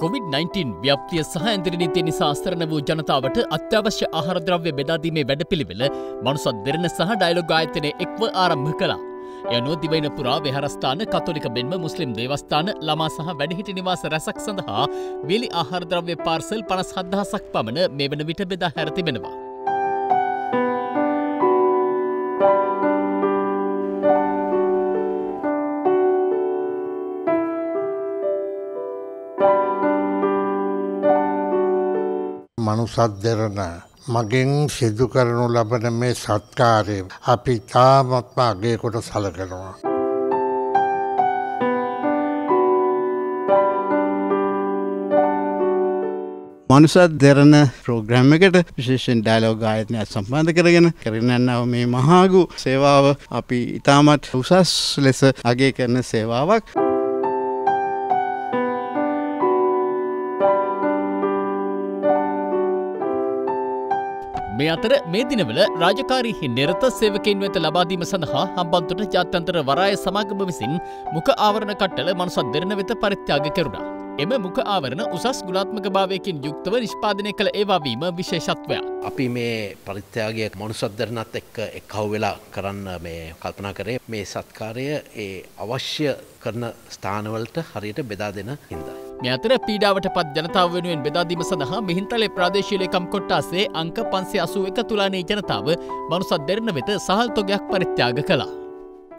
COVID-19 ව්‍යප්තිය සහ ඇදිරිනිතිය නිසා අස්තරන වූ ජනතාවට අත්‍යවශ්‍ය ආහරද්‍රව්‍ය බෙදාදීමේ වැඩපිළිවෙල මනුසත් දෙරන සහ ඩයිලොග ආයතනය එක්ව ආරම්භ කලා. යනුව දිවයින පුරා වෙහරස්ථාන කතොලික බෙන්ම මුස්ලිම් දේවස්ථාන ළමා සහ වැඩිහිටි නිවාස රැසක් සඳහා විලි ආහාරද්‍රව්‍ය පාර්සල් පනස් හදහසක් පමණ මේ වන විට බෙදා හැරතිබෙනවා. මනුසත් දෙරන මගෙන් සිදු කරනු ලබන මේ සත්කාරය අපි තාමත්ම අගේකොට සලකනවා. මනුසත් දෙරන ප්‍රෝග්‍රම් එකට විශේෂෙන් ඩයිලෝග ආයතනය සම්බන්ධ කරගෙන කරන්නව මේ මහාගු සේවාව අපි ඉතාමත් උසස් ලෙස අගේ කරන සේවාවක්. මේ අතර මේ දිනවල රාජකාරීහි නිරත සේවකයින් වෙත ලබාදීම සඳහා හම්බන්තොට ජාත්‍යන්තර වරාය සමාගම විසින් මුඛ ආවරණ කට්ටල මනුසත් දෙරන වෙත පරිත්‍යාග කෙරුණා. එම මුඛ ආවරණ උසස් ගුණාත්මක භාවයකින් යුක්තව නිෂ්පාදනය කළ ඒවාවීම විශේෂත්වයක්. අපි මේ පරිත්‍යාගය මනුසද්දරනත් එක්ක එක්කව් වෙලා කරන්න මේ කල්පනා කරේ මේ සත්කාරය ඒ අවශ්‍ය කරන ස්ථානවලට හරියට බෙදා දෙන හින්දා. මේ අතර පීඩාවට පත් ජනතාව වෙනුවෙන් බෙදාදීම සඳහා මිහින්තලේ ප්‍රාදේශීලේකම් කොට්ටාසේ අංක පන්සේ අසුව එක තුලානේ ජනතාව මනුසත් දෙරන වෙත සහල් තොගයක් පරිත්‍යාග කළා.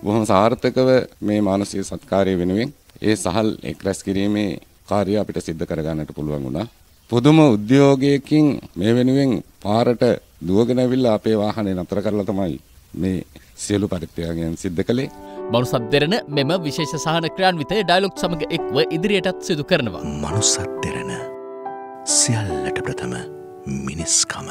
බොහොම සාර්ථකව මේ මානසික සත්කාරය වෙනුවෙන් ඒ සහල් එක් රැස් කිරීමේ කාර්ය අපිට සිද්ධ කරගන්නට පුළුවන් වුණා. පුදුම උද්‍යෝගයකින් මේ වෙනුවෙන් පාරට දුවගෙන ඇවිල්ලා අපේ වාහනේ නතර කරලා තමයි මේ සියලු පරිත්‍යාගයන් සිද්ධ කළේ. මනුසත් දෙරන මෙම විශේෂ සහන ක්‍රාන්විත ඩයිලොක් සමඟ එක්ව ඉදිරියටත් සිදු කරනවා. මනුසත් දෙරන සියල්ලට ප්‍රථම මිනිස්කම.